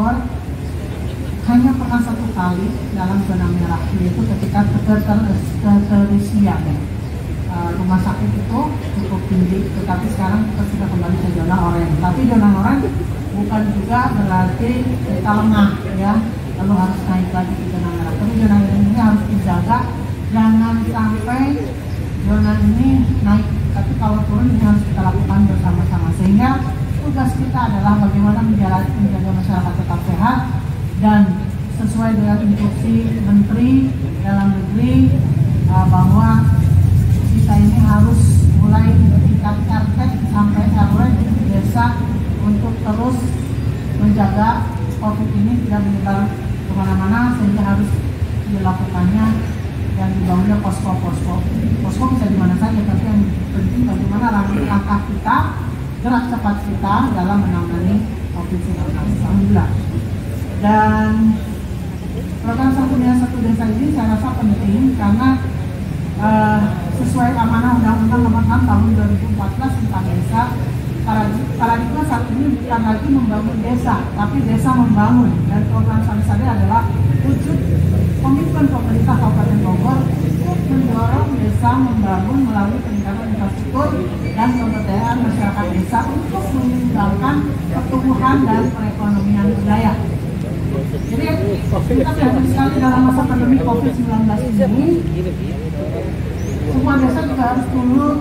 Bogor hanya pernah satu kali dalam zona merah yaitu ketika keterisian. Uh, rumah sakit itu cukup tinggi tetapi sekarang kita sudah kembali ke zona oranye tapi zona oranye bukan juga berarti kita lemah ya. Lalu harus naik lagi ke zona merah. Tapi zona merah ini harus dijaga. Jangan sampai zona ini naik tapi kalau turun ini harus kita lakukan bersama-sama. Sehingga tugas kita adalah bagaimana menjaga, menjaga masyarakat sehat dan sesuai dengan instruksi Menteri Dalam Negeri uh, bahwa kita ini harus mulai tingkat RT sampai RW desa untuk terus menjaga COVID ini tidak menyebar ke mana-mana sehingga harus dilakukannya dan dibangunnya posko-posko. Posko bisa di mana saja, tapi yang penting bagaimana langkah kita, gerak cepat kita dalam menangani COVID-19. Alhamdulillah. Dan program satu desa satu desa ini saya rasa penting karena uh, sesuai amanah Undang-Undang Nomor 6 Tahun 2014 tentang desa paradigma saat ini bukan lagi membangun desa, tapi desa membangun. Dan program Samisade adalah desa membangun melalui peningkatan infrastruktur dan pemberdayaan masyarakat desa untuk mengembangkan pertumbuhan dan perekonomian wilayah. Jadi kita prihatin sekali dalam masa pandemi COVID-19 ini semua desa juga harus turut